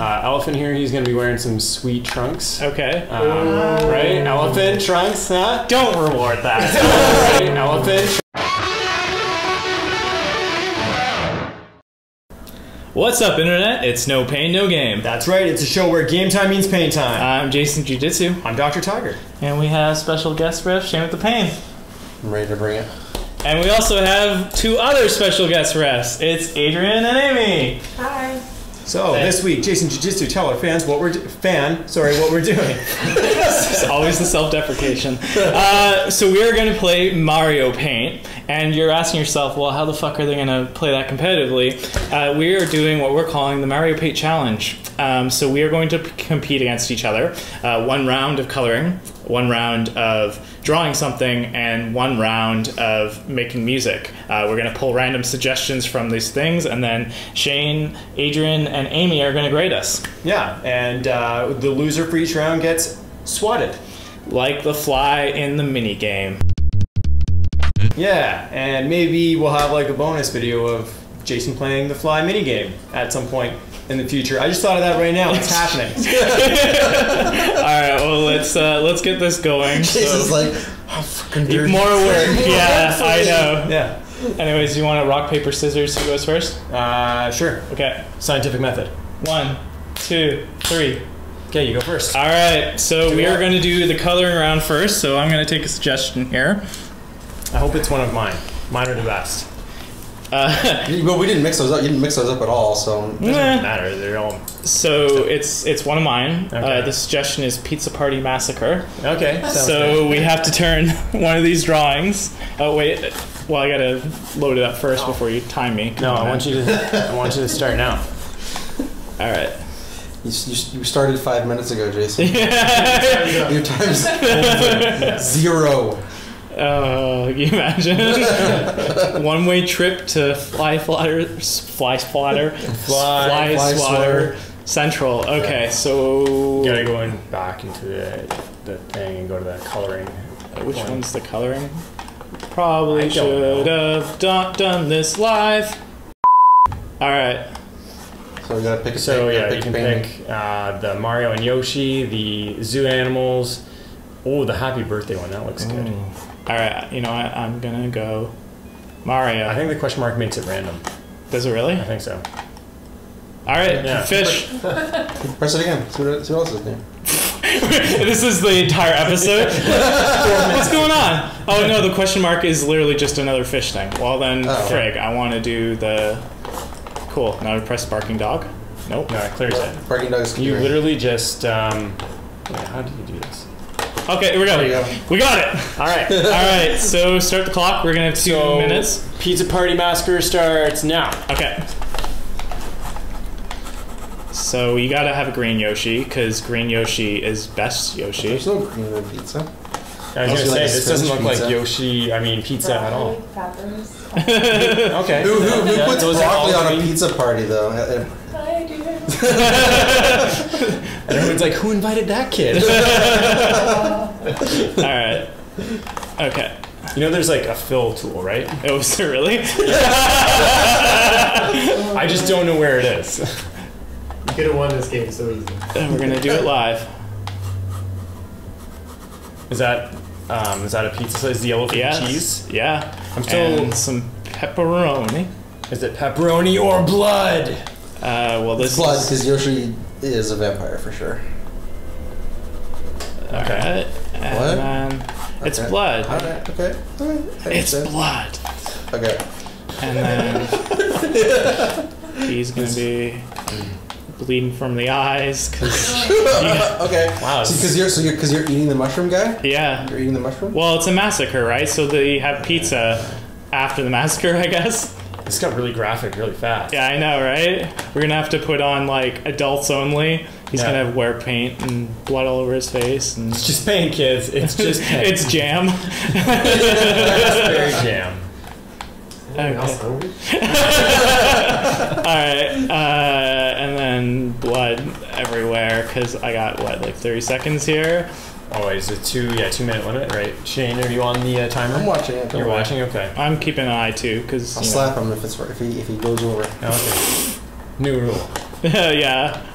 Uh, elephant here, he's gonna be wearing some sweet trunks. Okay. Um, right? Elephant trunks, huh? Don't reward that. right? Elephant. What's up, Internet? It's No Pain, No Game. That's right, it's a show where game time means pain time. I'm Jason Jiu Jitsu, I'm Dr. Tiger. and we have special guest ref Shane with the Pain. I'm ready to bring it. And we also have two other special guest refs. It's Adrian and Amy. Hi. So this week, Jason Jiu Jitsu, tell our fans what we're do- fan. Sorry, what we're doing. It's always the self-deprecation. Uh, so we are going to play Mario Paint, and you're asking yourself, well, how the fuck are they going to play that competitively? Uh, we are doing what we're calling the Mario Paint Challenge. Um, so we are going to compete against each other. Uh, one round of coloring, one round of drawing something, and one round of making music. Uh, we're going to pull random suggestions from these things, and then Shane, Adrian, and Amy are going to grade us. yeah, and uh, the loser for each round gets swatted. Like the fly in the mini game. Yeah, and maybe we'll have like a bonus video of Jason playing the fly minigame at some point in the future. I just thought of that right now. It's happening. All right, well let's uh, let's get this going. Jason's So, like, oh, fucking dirty. more work. Yeah, I know. Yeah. Anyways, you want to rock paper scissors? Who goes first? Uh, sure. Okay, Scientific method. one, two, three. Okay, you go first. All right, so we it. are going to do the coloring round first. So I'm going to take a suggestion here. I hope it's one of mine. Mine are the best. Uh, But we didn't mix those up. You didn't mix those up at all. So Doesn't eh. matter. They're all so it's it's one of mine. Uh, the suggestion is Pizza Party Massacre. okay. sounds So we have to turn one of these drawings. Oh wait, well I gotta load it up first before you time me. good. No, I want you to. I want you to start now. All right. you, you, you started five minutes ago, Jason. Your time's over. zero. Oh, can you imagine? One way trip to Fly Flatter, Fly Splatter, Fly, Fly Swatter Central. Okay, so You gotta go in back into the, the thing and go to the coloring. Uh, which one? one's the coloring? Probably I should have done, done this live. All right. So we gotta pick a So pick, yeah, pick you can painting. pick uh, the Mario and Yoshi, the zoo animals. Oh, the Happy Birthday one. That looks good. Mm. All right. You know what? I'm gonna go Mario. I think the question mark makes it random. Does it really? I think so. All right. Yeah. Fish. Press it again. See what, see what else is there. this is the entire episode. What's going on? Oh no, the question mark is literally just another fish thing. Well then, Oh. frig, I want to do the. Cool. Now we press barking dog. Nope. No, it clears it. Barking dogs. You literally just. Um, wait, how do you do this? Okay, here we go. There you go. We got it. All right. All right. So start the clock. We're gonna have two So- minutes. Pizza Party Massacre starts now. Okay. So you gotta have a green Yoshi because green Yoshi is best Yoshi. There's no green in pizza. I was Must gonna say like this doesn't look French like. Yoshi. I mean pizza at all. Peppers. Okay. Who, who, who Yeah, puts broccoli all on a pizza party though? I do. And everyone's like, who invited that kid? All right. Okay. you know, there's like a fill tool, right? Oh, was there really? I just don't know where it is. You could have won this game so easy. We're gonna do it live. Is that um, is that a pizza? Is the yellow Yes. cheese? Yeah. I'm still. and some pepperoni. Is it pepperoni or blood? Uh, well, this blood, because Yoshi is a vampire for sure. okay. And What? then it's blood. Alright, okay. Alright. It's sense. blood. Okay. And then he's gonna be bleeding from the eyes because okay. Wow. Because you're so you're because you're eating the mushroom guy. yeah. You're eating the mushroom. Well, it's a massacre, right? So they have pizza after the massacre, I guess. This got really graphic really fast. Yeah, I know, right? We're gonna have to put on like adults only. He's Yeah. gonna wear paint and blood all over his face, and It's just paint, kids. It's just pain. it's jam. Raspberry jam. Okay. Else hungry? All right, uh, and then blood everywhere because I got what like 30 seconds here. Oh, wait, is it two? Yeah, two minute limit, right? Shane, are you on the uh, timer? I'm watching it. You're watching. Okay. I'm keeping an eye too because I'll slap him if it's if he if he goes over. Okay. New rule. yeah.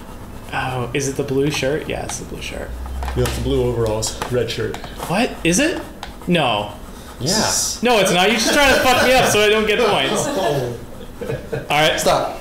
Oh, is it the blue shirt? Yeah, it's the blue shirt. You have the blue overalls, red shirt. What is it? No, Yeah. no, it's not. You're just trying to fuck me up so I don't get points. All right, Stop.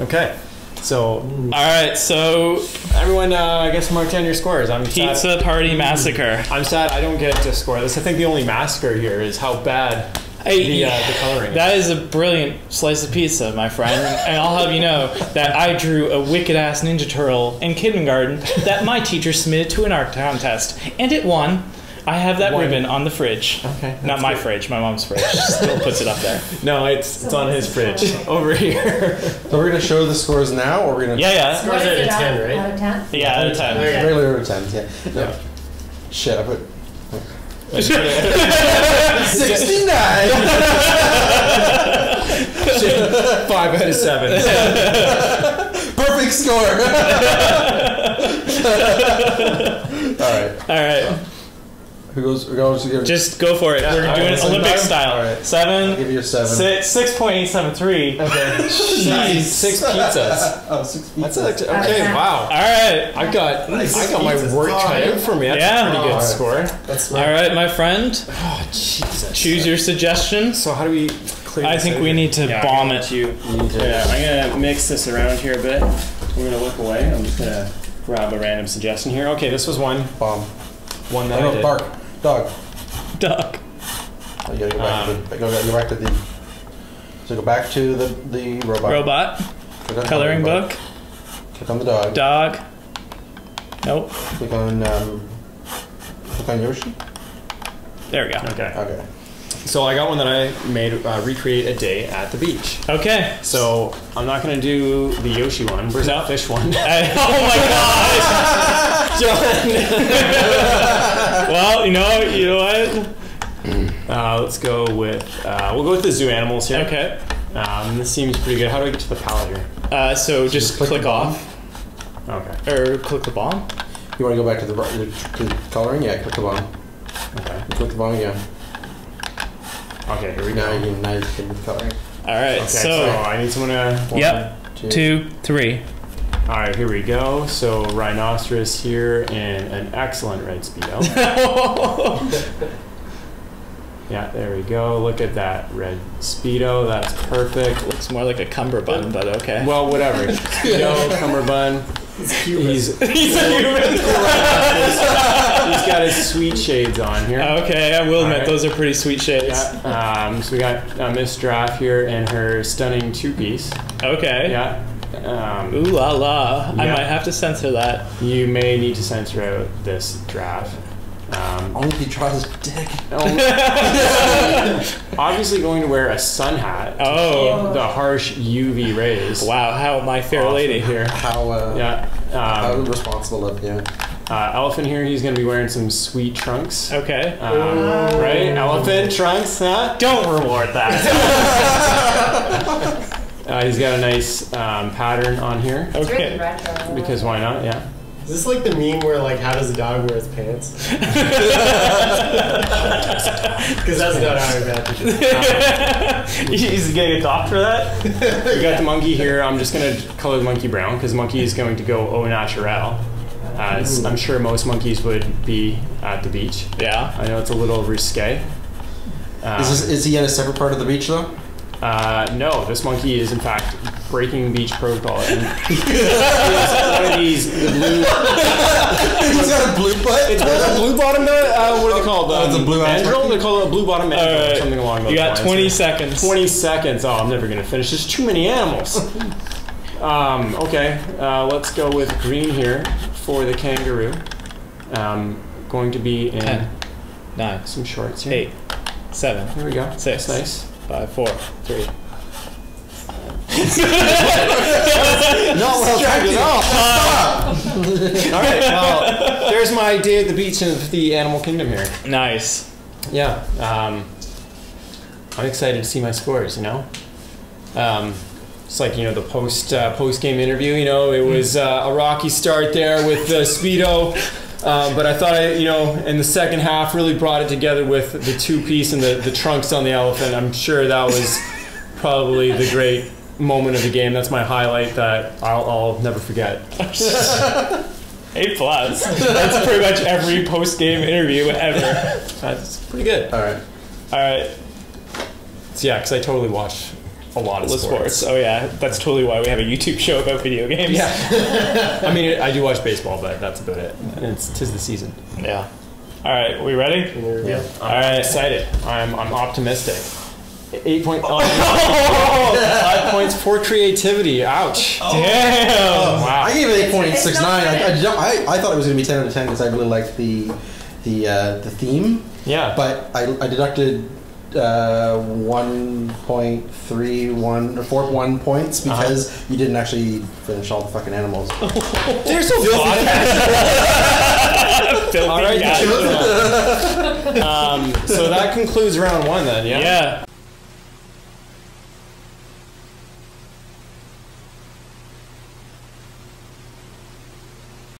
Okay. So all right. So everyone, uh, I guess mark down your scores. I'm sad. pizza party massacre. I'm sad I don't get to score this. I think the only massacre here is how bad Hey, the, uh, the coloring. That is a brilliant slice of pizza, my friend. And I'll have you know that I drew a wicked ass Ninja Turtle in kindergarten that my teacher submitted to an art contest. And it won. I have that Won. ribbon on the fridge. Okay, Not my good. fridge, my mom's fridge. Still puts it up there. no, it's it's on his fridge over here. So we're gonna show the scores now, or we're gonna Yeah, yeah. Scores out of 10, right? Out of 10? Yeah, out of 10. Okay. regular over tens. Yeah. No. Yeah. Shit, I put sixty-nine. Five out of seven. Perfect score. All right. All right. Who goes? Who goes? Give, Just go for it. We're doing right, it Olympic bottom- style. all right. I'll give you a seven. six, six point eight seven three. Okay. Jeez, six pizzas. Oh, six That's pizzas. actually, okay. Wow. right. I got Nice. I got my work Oh, cut out for me. That's Yeah. a pretty good Alright. score. That's All smart. my friend. Oh Jesus. Choose your suggestions. So how do we clear I think out we here? need to Yeah, bomb I'm it. gonna You, yeah, I'm gonna mix this around here a bit. We're gonna look away. I'm just gonna grab a random suggestion here. Okay, this was one Bomb. one that Oh, I did. bark. Dog. Duck. Oh, you gotta go back, Um, to the, go, go back to the. So go back to the the robot. Robot. Click on Coloring robot. book. Click on the dog. Dog. Nope. Click on um. Click on Yoshi. There we go. Okay. Okay. So I got one that I made uh, recreate a day at the beach. Okay. So I'm not gonna do the Yoshi one. Where's that fish one? I- oh my god! well, you know, you know what? Uh, let's go with uh, we'll go with the zoo animals here. Okay. Um, this seems pretty good. How do I get to the palette here? Uh, so just just click click, off Okay. or click the bomb. You want to go back to the, ro- to the coloring? Yeah. Click the bomb. Okay. Click the bomb again. Okay. Here we Now go. you can now you can coloring. All right. Okay. So, so, I need someone to. yep. Two. Two, three. All right. Here we go. So rhinoceros here in an excellent red speedo. yeah. There we go. Look at that red speedo. That's perfect. Looks more like a cummerbund, but okay. Well, whatever. Speedo, cummerbund. He's He's a human. he's got his sweet shades on here. okay, I will admit Alright. those are pretty sweet shades. Yeah. Um, so we got uh, Miss Draft here and her stunning two piece. Okay. Yeah. Um, Ooh la la. I might have to censor that. you may need to censor out this draft. Um, Only if he draws his dick. obviously, going to wear a sun hat. to Oh. keep The harsh UV rays. Wow, how my fair off lady here. How uh, Yeah. how Um, responsible of you. uh, elephant here. He's going to be wearing some sweet trunks. Okay. Um, right? Elephant trunks, huh? Don't reward that. Uh, he's got a nice um, pattern on here. It's really okay. retro. Because why not? Yeah. Is this like the meme where like how does a dog wear his pants? Because that's not how I imagine it. He's getting a doc for that? We got the monkey here. I'm just gonna color the monkey brown because monkey is going to go au naturel. As I'm sure most monkeys would be at the beach. Yeah. I know it's a little risque. Uh, Is this, is he in a separate part of the beach though? Uh, no, this monkey is in fact breaking beach protocol. And he one of these blue. He's got a blue butt. It's a blue bottom. Uh, what are they called? Oh, it's a blue ass mandrill. They call it a blue bottom mandrill or Alright. something along those lines. You got lines. 20 seconds. 20 seconds. Oh, I'm never going to finish. There's too many animals. um, okay, uh, let's go with green here for the kangaroo. Um, going to be in Ten. Nine, some shorts here. eight, seven, Here we go. Six. That's nice. Five, four, three. Not well Distracted All right. Well, there's my day at the beach in the animal kingdom here. Nice. Yeah. Um, I'm excited to see my scores. You know. Um, it's like you know the post uh, post game interview. You know, it was uh, a rocky start there with the speedo, uh, but I thought I you know in the second half really brought it together with the two piece and the the trunks on the elephant. I'm sure that was probably the great moment of the game. That's my highlight that I'll, I'll never forget. A plus. That's pretty much every post game interview ever. That's pretty good. All right. All right, So yeah, because I totally watch a lot of sports. sports. Oh yeah, that's totally why we have a YouTube show about video games. Yeah. I mean, I do watch baseball, but that's about it. And it's tis the season. Yeah. All right, we ready? Yeah. I'm All right. excited. I'm I'm optimistic. Eight point. Oh, five points for creativity. Ouch. Damn. Wow. I gave it eight point six It's nine. I, I, I, I thought it was gonna be ten out of ten because I really liked the the uh, the theme, yeah. but I, I deducted uh, one point three one or four one points because you didn't actually finish all the fucking animals. They're so filthy. Filthy All right. guy. um, so that concludes round one then. Yeah. Yeah.